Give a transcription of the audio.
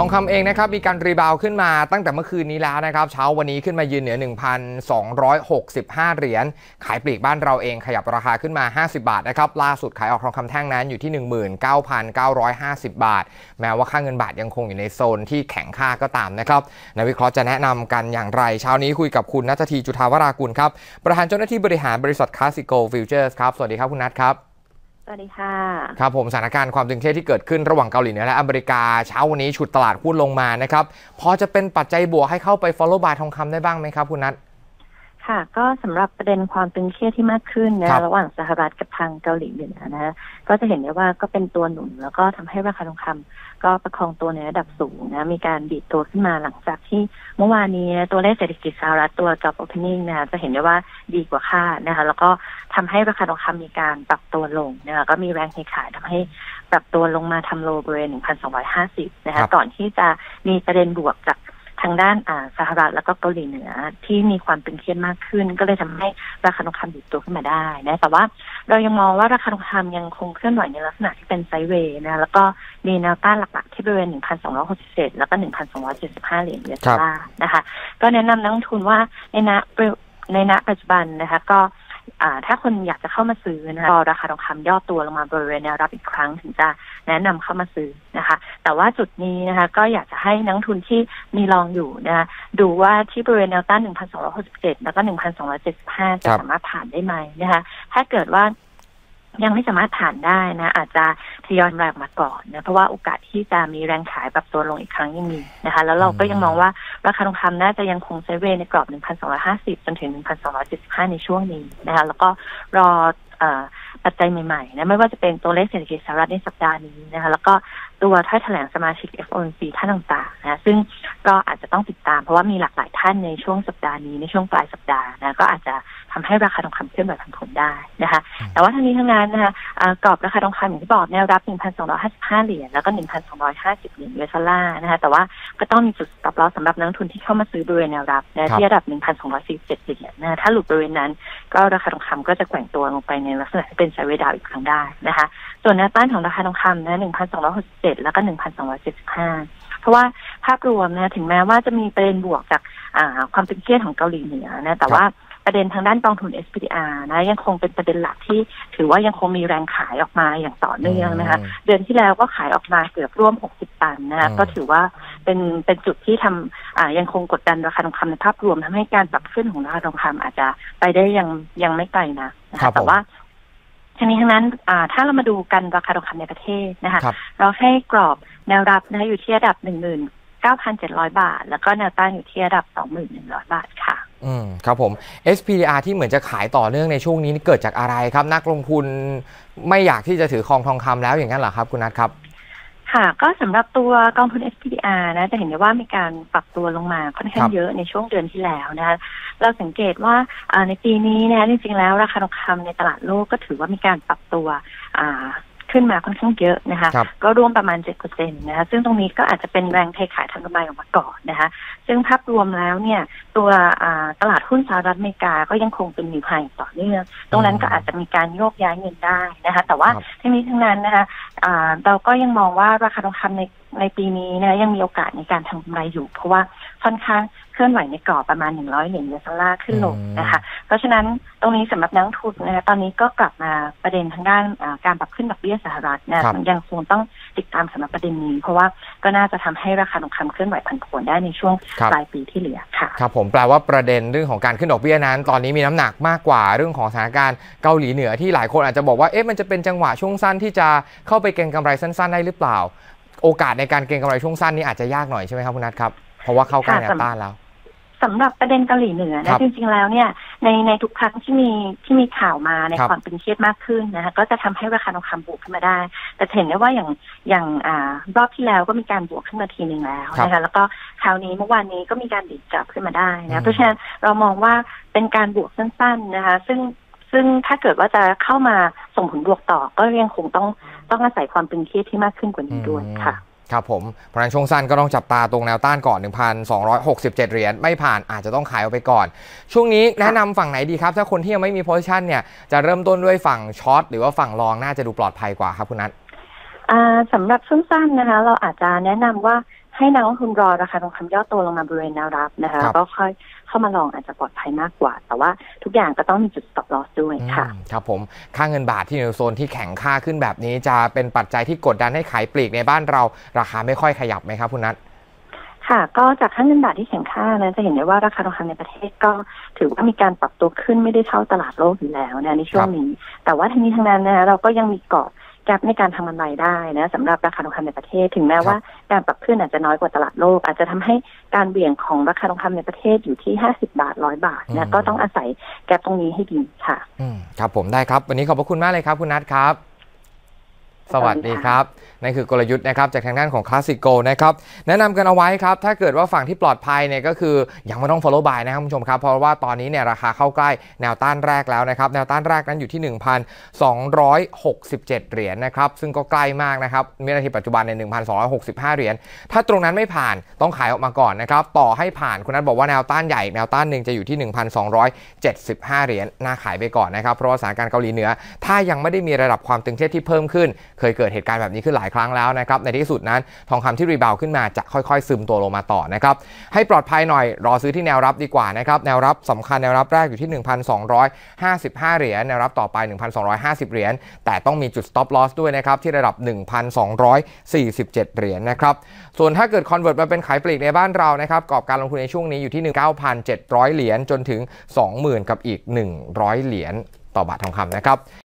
ทองคำเองนะครับมีการ rebound ขึ้นมาตั้งแต่เมื่อคืนนี้แล้วนะครับ เช้าวันนี้ขึ้นมายืนเหนือ 1,265 เหรียญขายปลีกบ้านเราเองขยับราคาขึ้นมา 50 บาทนะครับล่าสุดขายออกทองคำแท่งนั้นอยู่ที่ 19,950 บาท แม้ว่าค่าเงินบาทยังคงอยู่ในโซนที่แข็งค่าก็ตามนะครับนักวิเคราะห์จะแนะนำกันอย่างไร เช้านี้คุยกับคุณนัททีจุธาวรากุลครับประธานเจ้าหน้าที่บริหารบริษัท Classic Gold Futures ครับสวัสดีครับคุณนัทครับ วัสดีค่ะ ครับผมสถานการณ์ความตึงเครียดที่เกิดขึ้นระหว่างเกาหลีเหนือและอเมริกาเช้าวันนี้ฉุดตลาดหุ้นลงมานะครับ พอจะเป็นปัจจัยบวกให้เข้าไป follow buy ทองคำได้บ้างไหมครับคุณนัท ค่ะก็สำหรับประเด็นความตึงเครียดที่มากขึ้นครันะบระหว่างสหรัฐกับทางเกาหลีเหนือนะก็จะเห็นได้ว่าก็เป็นตัวหนุนแล้วก็ทำให้ราคาทองคำก็ประคองตัวในระดับสูงนะมีการดีดตัวขึ้นมาหลังจากที่เมื่อวานนี้ตัวเลขเศรษฐกิจสหรัฐตัว job opening นะคะจะเห็นได้ว่าดีกว่าคาดนะคะแล้วก็ทำให้ราคาทองคำมีการปรับตัวลงนะคะก็มีแรงเทขายทำให้ปรับตัวลงมาทำโลบริเวณ1,250 นะครัคะบก่อนที่จะมีประเด็นบวกจาก ทางด้านอ่าสหรัฐแล้วก็เกาหลีเหนือที่มีความตึงเครียดมากขึ้น ก็เลยทำให้ราคาทองคำดิดตัวขึ้นมาได้นะแต่ว่าเรายังมองว่าราคาทองคำยังคงเคลื่อนไหวในลักษณะที่เป็นไซด์เวย์นะแล้วก็มีแนวต้านหลักๆ ที่บริเวณ 1,267 แล้วก็ 1,275 เหรียญเยสดอลลาร์นะคะ ก็แนะนำนักลงทุนว่าในณในณปัจจุบันนะคะก็ ถ้าคนอยากจะเข้ามาซื้อนะคะรอราคาทองคำย่อตัวลงมาบริเวณแนวรับอีกครั้งถึงจะแนะนำเข้ามาซื้อนะคะ แต่ว่าจุดนี้นะคะ ก็อยากจะให้นักลงทุนที่มีลองอยู่นะคะดูว่าที่บริเวณแนวต้าน 1,267 แล้วก็ 1,275 จะครับสามารถผ่านได้ไหมนะคะ ถ้าเกิดว่ายังไม่สามารถผ่านได้นะ อาจจะ ทยอยแรงมาก่อนนะเพราะว่าโอกาสที่จะมีแรงขายปรับตัวลงอีกครั้งยังมีนะคะ แล้วเราก็ยังมองว่าราคาทองคำน่าจะยังคงเซเว่ในกรอบ 1,250 จนถึง 1,275 ในช่วงนี้นะคะ แล้วก็รอปัจจัยใหม่ๆนะไม่ว่าจะเป็นตัวเลขเศรษฐกิจสหรัฐในสัปดาห์นี้นะคะ แล้วก็ ตัวถ้อยแถลงสมาชิก FOMC ท่านต่างๆนะซึ่งก็อาจจะต้องติดตาม เพราะว่ามีหลากหลายท่านในช่วงสัปดาห์นี้ในช่วงปลายสัปดาห์นะก็อาจจะทำให้ราคาทองคำเคลื่อนไหวผันผวนได้นะคะ แต่ว่าทั้งนี้ทั้งนั้นนะคะอ่ากรอบราคาทองคำอย่างที่บอกแนวรับ 1,255 เหรียญแล้วก็ 1,250 เหรียญยูเอสดอลลาร์นะคะแต่ว่าก็ต้องมีจุด stop loss สำหรับนักลงทุนที่เข้ามาซื้อบริเวณแนวรับนะที่ระดับ 1,247 เหรียญนะถ้าหลุดบริเวณนั้น ก็ราคาทองคำก็จะแกว่งตัวลงไปในลักษณะที่เป็นไซด์เวย์ดาวน์อีกครั้งได้นะคะ ส่วนแนวต้านของราคาทองคำนะ1,267แล้วก็1,275เพราะว่าภาพรวมนะถึงแม้ว่าจะมีประเด็นบวกจากอ่าความตึงเครียดของเกาหลีเหนือนะแต่ว่าประเด็นทางด้านกองทุน SPDR นะยังคงเป็นประเด็นหลักที่ถือว่ายังคงมีแรงขายออกมาอย่างต่อเนื่องนะคะอืมเดือนที่แล้วก็ขายออกมาเกือบร่วม 60 ตันนะคะอืมก็ถือว่าเป็นเป็นจุดที่ทำอ่ายังคงกดดันราคาทองคำในภาพรวมทำให้การปรับขึ้นของราคาทองคำอาจจะไปได้ยังยังไม่ไกลนะนะครัคะบผมแต่ว่า ทั้งนี้ทั้งนั้นอ่าถ้าเรามาดูกันราคาทองคำในประเทศนะคะครับเราให้กรอบแนวรับนะคะอยู่ที่ระดับ19,700บาท แล้วก็แนวต้านอยู่ที่ระดับ2,100บาทค่ะ อืมครับผม SPDR ที่เหมือนจะขายต่อเนื่องในช่วงนี้นี่เกิดจากอะไรครับ นักลงทุนไม่อยากที่จะถือครองทองคำแล้วอย่างนั้นเหรอครับ คุณนัทครับ ค่ะ ก็สำหรับตัวกองทุน SPDR นะ จะเห็นได้ว่ามีการปรับตัวลงมาค่อนข้าครังบเยอะในช่วงเดือนที่แล้วนะคะ เราสังเกตว่าอ่าในปีนี้นะจริงๆแล้วราคาทองคำในตลาดโลกก็ถือว่ามีการปรับตัวอ่า ขึ้นมาค่อนข้างเยอะนะคะครับก็ร่วมประมาณ 7%นะคะ ซึ่งตรงนี้ก็อาจจะเป็นแรงเทขายทางกำไรออกมาก่อนนะคะ ซึ่งภาพรวมแล้วเนี่ย ตัวอ่าตลาดหุ้นสหรัฐอเมริกาก็ยังคงเป็นนิวไฮต่อเนื่อง ตรงนั้นก็อาจจะมีการโยกย้ายเงินได้นะคะ แต่ว่าครับทั้งนี้ทั้งนั้นนะคะอ่าเราก็ยังมองว่าราคาทองคำในในปีนี้นะยังมีโอกาสในการทำกำไรอยู่ เพราะว่าค่อนข้างเคลื่อนไหวในกรอบประมาณ 100เหรียญยูเอสดอลลาร์ขึ้นลงนะคะ เพราะฉะนั้นตรงนี้สำหรับนักลงทุนนะคะตอนนี้ก็กลับมาประเด็นทางด้านอ่าการปรับขึ้นดอกเบี้ยสหรัฐนะครับมันยังคงต้องติดตามสำหรับประเด็นนี้ เพราะว่าก็น่าจะทำให้ราคาทองคำเคลื่อนไหวผันผวนได้ในช่วงครับปลายปีที่เหลือค่ะครับผมแปลว่าประเด็นเรื่องของการขึ้นดอกเบี้ยนั้น ตอนนี้มีน้ำหนักมากกว่าเรื่องของสถานการณ์เกาหลีเหนือที่หลายคนอาจจะบอกว่าเอ๊ะมันจะเป็นจังหวะช่วงสั้นที่จะเข้าไปเก็งกำไรสั้น ๆ ได้หรือเปล่า โอกาสในการเก็งกำไรช่วงสั้นนี่อาจจะยากหน่อยใช่ไหมครับคุณนัทครับเพราะว่าเข้าใกล้แนวต้านแล้วสำหรับประเด็นเกาหลีเหนือครันะบจริงๆแล้วเนี่ย ในในทุกครั้งที่มีที่มีข่าวมาในครับความตึงเครียดมากขึ้นนะคะก็จะทำให้ราคาทองคำบวกขึ้นมาได้ แต่เห็นได้ว่าอย่างอย่างอ่ารอบที่แล้วก็มีการบวกขึ้นมาทีหนึ่งแล้วนะคะแล้วก็คราวนี้เมื่อวานนี้ก็มีการดิดกลับขึ้นมาได้อืมนะเพราะฉะนั้นเรามองว่าเป็นการบวกสั้น ๆนะคะ ซึ่งซึ่งถ้าเกิดว่าจะเข้ามาส่งผลบวกต่อ ก็ยังคงต้องต้องอาศัยความตึงเครียดที่มากขึ้นกว่านี้ด้วยค่ะ ครับผม เพราะฉะนั้นช่วงสั้นก็ต้องจับตาตรงแนวต้านก่อน 1,267 เหรียญไม่ผ่านอาจจะต้องขายออกไปก่อน ช่วงนี้แนะนำฝั่งไหนดีครับ ถ้าคนที่ยังไม่มีโพซิชันเนี่ยจะเริ่มต้นด้วยฝั่งช็อตหรือว่าฝั่งลองน่าจะดูปลอดภัยกว่าครับคุณนัทอ่า สำหรับสั้นๆนะคะ เราอาจจะแนะนำว่าให้นักลงทุนรอราคาทองคำย่อตัวลงมาบริเวณแนวรับนะคะครับก็ค่อยเข้ามาลองอาจจะปลอดภัยมากกว่า แต่ว่าทุกอย่างก็ต้องมีจุด stop loss ด้วยค่ะอืมครับผม ค่าเงินบาทที่อยู่ในโซนที่แข็งค่าขึ้นแบบนี้ จะเป็นปัจจัยที่กดดันให้ขายปลีกในบ้านเรา ราคาไม่ค่อยขยับไหมครับคุณนัทค่ะ ก็จากค่าเงินบาทที่แข็งค่านะจะเห็นได้ว่าราคาทองคำในประเทศก็ถือว่ามีการปรับตัวขึ้นไม่ได้เท่าตลาดโลกอยู่แล้วนะในช่วงนี้ แต่ว่าทั้งนี้ทั้งนั้นนะเราก็ยังมีเกาะ แกลบในการทำกำไรได้นะสำหรับราคาทองคำในประเทศ ถึงแม้ว่าการปรับขึ้นอาจจะน้อยกว่าตลาดโลก อาจจะทำให้การเบี่ยงของราคาทองคำในประเทศอยู่ที่ 50 บาทร้อยบาทอืนะมก็ต้องอาศัยแกลบตรงนี้ให้ดีค่ะอืมครับผมได้ครับ วันนี้ขอบพระคุณมากเลยครับ คุณนัทครับ สวัสดีครับนั่นคือกลยุทธ์นะครับจากทางด้านของคลาสสิโกนะครับแนะนำกันเอาไว้ครับ ถ้าเกิดว่าฝั่งที่ปลอดภัยเนี่ยก็คือยังไม่ต้อง follow buy นะครับคุณผู้ชมครับ เพราะว่าตอนนี้เนี่ยราคาเข้าใกล้แนวต้านแรกแล้วนะครับแนวต้านแรกนั้นอยู่ที่ 1,267 เหรียญนะครับซึ่งก็ใกล้มากนะครับวินาทีปัจจุบันใน 1,265 เหรียญถ้าตรงนั้นไม่ผ่านต้องขายออกมาก่อนนะครับต่อให้ผ่านคุณนัทบอกว่าแนวต้านใหญ่แนวต้านหนึ่งจะอยู่ที่ 1,275 เหรียญน่าขายไปก่อนนะครับเพราะว่าสถานการณ์เกาหลีเหนือ ถ้ายังไม่ได้มีระดับความตึงเครียดที่เพิ่มขึ้นเคยเกิดเหตุการณ์แบบนี้ขึ้นหลายครั้งแล้วนะครับในที่สุดนั้นทองคำที่รีบาวขึ้นมาจะค่อยๆ ซึมตัวลงมาต่อนะครับให้ปลอดภัยหน่อยรอซื้อที่แนวรับดีกว่านะครับแนวรับสำคัญแนวรับแรกอยู่ที่ 1,255 เหรียญแนวรับต่อไป 1,250 เหรียญแต่ต้องมีจุด stop loss ด้วยนะครับที่ระดับ 1,247 เหรียญนะครับส่วนถ้าเกิด convert มาเป็นขายปลีกในบ้านเรานะครับกรอบการลงทุนในช่วงนี้อยู่ที่ 19,700 เหรียญจนถึง 20,000 กับอีก 100 เหรียญต่อบาททองคำนะครับ